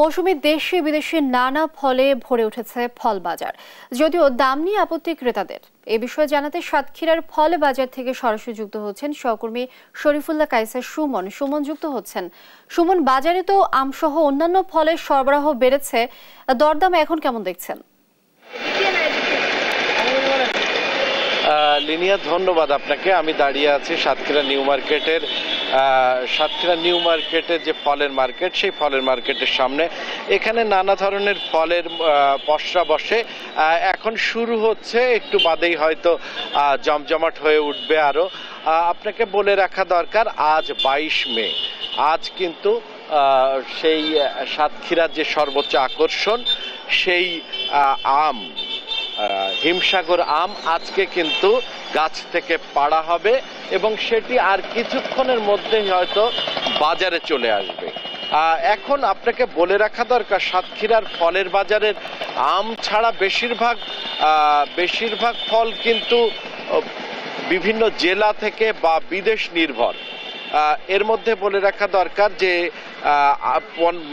মৌসুমী দেশে বিদেশে নানা ফলে ভরে উঠেছে ফল বাজার। যদিও দাম নিয়ে আপত্তি ক্রেতাদের, এ বিষয়ে জানাতে সাতক্ষীরার ফল বাজার থেকে সরাসরি যুক্ত হচ্ছেন সহকর্মী শরীফুল্লাহ কাইসার সুমন। সুমন, যুক্ত হচ্ছেন। সুমন, বাজারে তো আমসহ অন্যান্য ফলের সরবরাহ বেড়েছে, দরদাম এখন কেমন দেখছেন? লিনিয়া, ধন্যবাদ আপনাকে। আমি দাঁড়িয়ে আছি সাতক্ষীরা নিউ মার্কেটের সাতক্ষীরা নিউ মার্কেটের যে ফলের মার্কেট, সেই ফলের মার্কেটের সামনে। এখানে নানা ধরনের ফলের পসরা বসে। এখন শুরু হচ্ছে, একটু বাদেই হয়তো জমজমাট হয়ে উঠবে আরও আপনাকে বলে রাখা দরকার, আজ বাইশ মে। আজ কিন্তু সেই সাতক্ষীরার যে সর্বোচ্চ আকর্ষণ, সেই আম। হিমসাগর আম আজকে কিন্তু গাছ থেকে পাড়া হবে এবং সেটি আর কিছুক্ষণের মধ্যেই হয়তো বাজারে চলে আসবে। এখন আপনাকে বলে রাখা দরকার, সাতক্ষীরার ফলের বাজারের আম ছাড়া বেশিরভাগ বেশিরভাগ ফল কিন্তু বিভিন্ন জেলা থেকে বা বিদেশ নির্ভর। এর মধ্যে বলে রাখা দরকার যে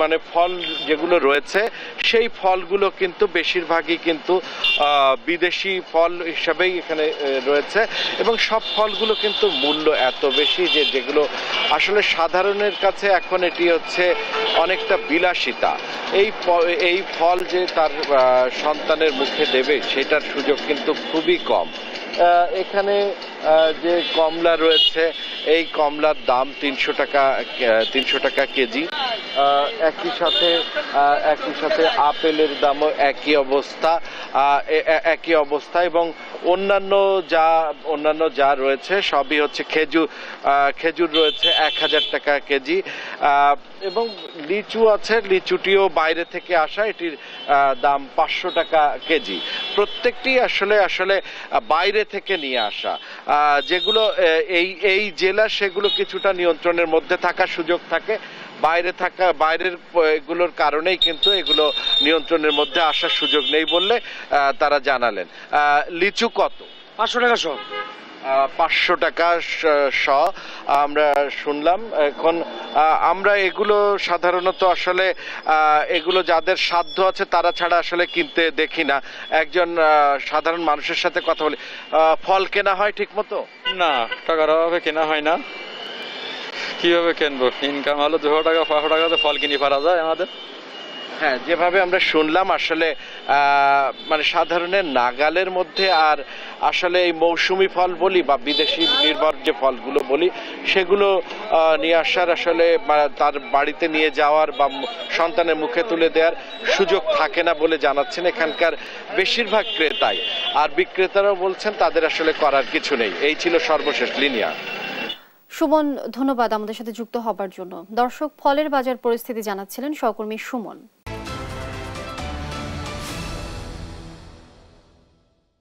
মানে ফল যেগুলো রয়েছে, সেই ফলগুলো কিন্তু বেশিরভাগই কিন্তু বিদেশি ফল হিসাবেই এখানে রয়েছে। এবং সব ফলগুলো কিন্তু মূল্য এত বেশি যে, যেগুলো আসলে সাধারণের কাছে এখন এটি হচ্ছে অনেকটা বিলাসিতা। এই এই ফল যে তার সন্তানের মুখে দেবে, সেটার সুযোগ কিন্তু খুবই কম। এখানে যে কমলা রয়েছে এই কমলার দাম তিনশো টাকা তিনশো টাকা কেজি। একই সাথে একই সাথে আপেলের দামও একই অবস্থা একই অবস্থা এবং অন্যান্য যা অন্যান্য যা রয়েছে, সবই হচ্ছে খেজুর খেজুর রয়েছে এক হাজার টাকা কেজি। এবং লিচু আছে, লিচুটিও বাইরে থেকে আসা, এটির দাম পাঁচশো টাকা কেজি। প্রত্যেকটি আসলে আসলে বাইরে থেকে নিয়ে আসা। যেগুলো এই এই জেলা, সেগুলো কিছুটা নিয়ন্ত্রণের মধ্যে থাকার সুযোগ থাকে। বাইরে থাকা বাইরের এগুলোর কারণেই কিন্তু এগুলো নিয়ন্ত্রণের মধ্যে আসার সুযোগ নেই বললে তারা জানালেন। লিচু কত? পাঁচশো টাকা সব পাঁচশো টাকা শ- শ। আমরা শুনলাম এখন আমরা এগুলো সাধারণত আসলে এগুলো যাদের সাধ্য আছে তারা ছাড়া আসলে কিনতে দেখি না। একজন সাধারণ মানুষের সাথে কথা বলি ফল কেনা হয় ঠিক মতো না টাকার অভাবে কেনা হয় না। কীভাবে কিনবো? ইনকাম হলো দুশো টাকা, পাঁচশো টাকাতে ফল কিনে, পারা যায় আমাদের। হ্যাঁ যেভাবে আমরা শুনলাম, আসলে মানে সাধারণের নাগালের মধ্যে আর আসলে এই মৌসুমি ফল বলি বা বিদেশি নির্ভর যে ফলগুলো বলি, সেগুলো নিয়ে আসার আসলে তার বাড়িতে নিয়ে যাওয়ার বা সন্তানের মুখে তুলে দেওয়ার সুযোগ থাকে না বলে জানাচ্ছেন এখানকার বেশিরভাগ ক্রেতাই। আর বিক্রেতারাও বলছেন, তাদের আসলে করার কিছু নেই। এই ছিল সর্বশেষ লিনিয়া। সুমন ধন্যবাদ আমাদের সাথে যুক্ত হবার জন্য। দর্শক ফলের বাজার পরিস্থিতি জানাচ্ছিলেন সহকর্মী সুমন।